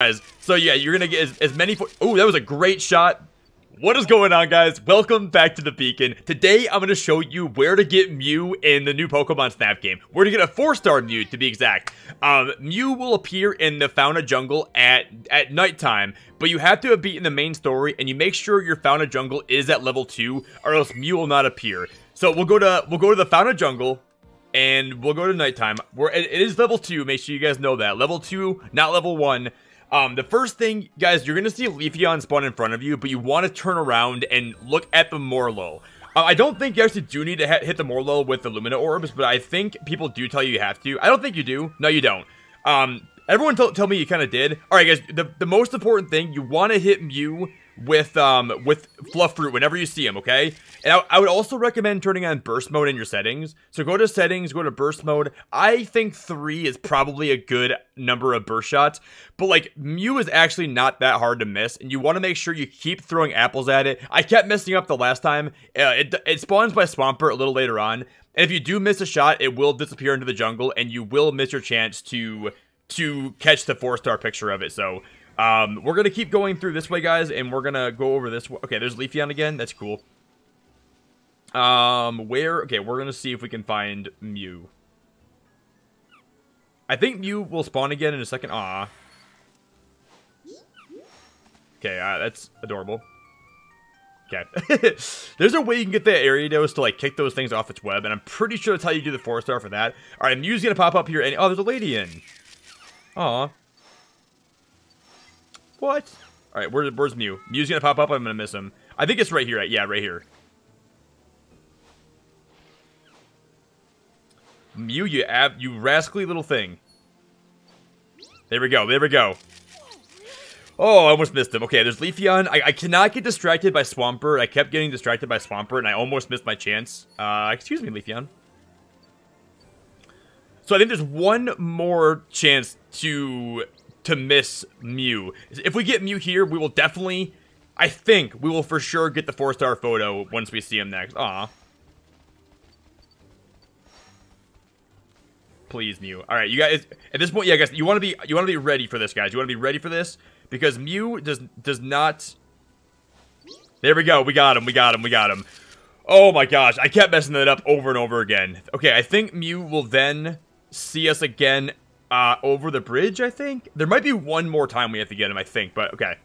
guys. So yeah, you're gonna get as, as many. Oh, that was a great shot. What is going on, guys? Welcome back to the Beacon. Today, I'm going to show you where to get Mew in the new Pokemon Snap game. Where to get a 4-star Mew, to be exact. Um, Mew will appear in the Founja Jungle at, at nighttime, but you have to have beaten the main story, and you make sure your Founja Jungle is at level 2, or else Mew will not appear. So we'll go to we'll go to the Founja Jungle, and we'll go to nighttime. Where it, it is level 2, make sure you guys know that. Level 2, not level 1. Um, the first thing, guys, you're going to see Leafeon spawn in front of you, but you want to turn around and look at the Morelull. Uh, I don't think you actually do need to hit the Morelull with the Lumina Orbs, but I think people do tell you you have to. I don't think you do. No, you don't. Um, everyone tell me you kind of did. All right, guys, the, the most important thing, you want to hit Mew with um with fluffruit whenever you see him, okay? And I, I, would also recommend turning on burst mode in your settings. So go to settings, go to burst mode. I think three is probably a good number of burst shots, but like Mew is actually not that hard to miss, and you want to make sure you keep throwing apples at it. I kept messing up the last time. Uh, it, it spawns by Swampert a little later on, and if you do miss a shot, it will disappear into the jungle, and you will miss your chance to to catch the four star picture of it. So um, we're gonna keep going through this way, guys, and we're gonna go over this. Okay, there's Leafeon again. That's cool. Um, where? Okay, we're gonna see if we can find Mew. I think Mew will spawn again in a second. Ah. Okay, uh, that's adorable. Okay. There's a way you can get the Ariados to, like, kick those things off its web, and I'm pretty sure that's how you do the 4-star for that. Alright, Mew's gonna pop up here, and- oh, there's a lady in! Aw. What? Alright, where, where's Mew? Mew's gonna pop up, I'm gonna miss him. I think it's right here, yeah, right here. Mew, you ab you rascally little thing. There we go, there we go. Oh, I almost missed him. Okay, there's Leafeon. I, I cannot get distracted by Swampert. I kept getting distracted by Swampert, and I almost missed my chance. Uh, excuse me, Leafeon. So I think there's one more chance to to miss Mew. If we get Mew here, we will definitely, I think, we will for sure get the four-star photo once we see him next. Aw. Please, Mew. All right, you guys. At this point, yeah, guys, you want to be you want to be ready for this, guys. You want to be ready for this because Mew does does not. There we go. We got him. We got him. We got him. Oh my gosh, I kept messing that up over and over again. Okay, I think Mew will then see us again uh, over the bridge, I think. There might be one more time we have to get him, I think, but okay.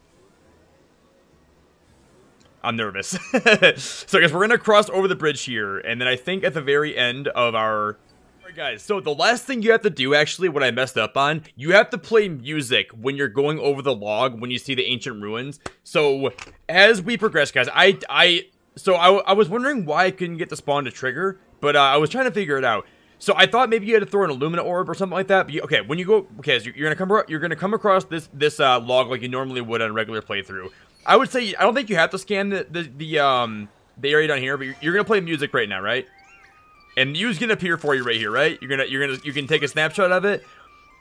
I'm nervous. so I guess we're going to cross over the bridge here, and then I think at the very end of our Alright guys, so the last thing you have to do, actually, what I messed up on, you have to play music when you're going over the log when you see the ancient ruins. So, as we progress, guys, I, I, so I, I was wondering why I couldn't get the spawn to trigger, but uh, I was trying to figure it out. So I thought maybe you had to throw an Illumina orb or something like that. But you, okay, when you go, okay, so you're gonna come, you're gonna come across this this uh, log like you normally would on a regular playthrough. I would say I don't think you have to scan the the, the um the area down here, but you're, you're gonna play music right now, right? and Mew's gonna appear for you right here, right? You're gonna you're gonna you can take a snapshot of it.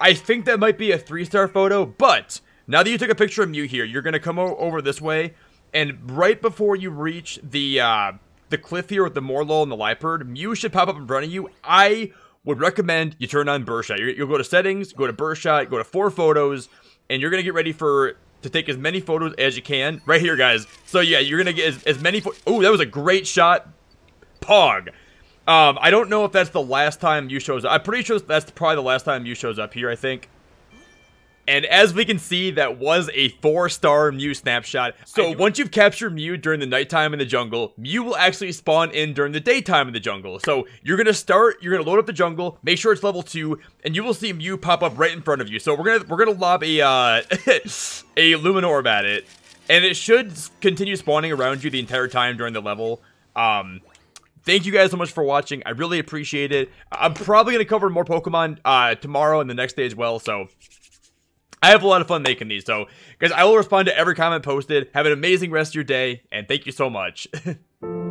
I think that might be a three star photo, but now that you took a picture of Mew here, you're gonna come over this way, and right before you reach the uh, the cliff here with the Morelull and the Liepard, Mew should pop up in front of you. I would recommend you turn on burst shot. You'll go to settings, go to burst shot, go to four photos, and you're gonna get ready for to take as many photos as you can right here, guys. So yeah, you're gonna get as, as many. Oh, that was a great shot. Pog. Um, I don't know if that's the last time Mew shows up. I'm pretty sure that's probably the last time Mew shows up here, I think. And as we can see, that was a four-star Mew snapshot. So once you've captured Mew during the nighttime in the jungle, Mew will actually spawn in during the daytime in the jungle. So you're gonna start, you're gonna load up the jungle, make sure it's level two, and you will see Mew pop up right in front of you. So we're gonna we're gonna lob a uh, a Luminorb at it, and it should continue spawning around you the entire time during the level. Um, Thank you guys so much for watching. I really appreciate it. I'm probably going to cover more Pokemon uh, tomorrow and the next day as well, so I have a lot of fun making these. So, guys, I will respond to every comment posted. Have an amazing rest of your day, and thank you so much.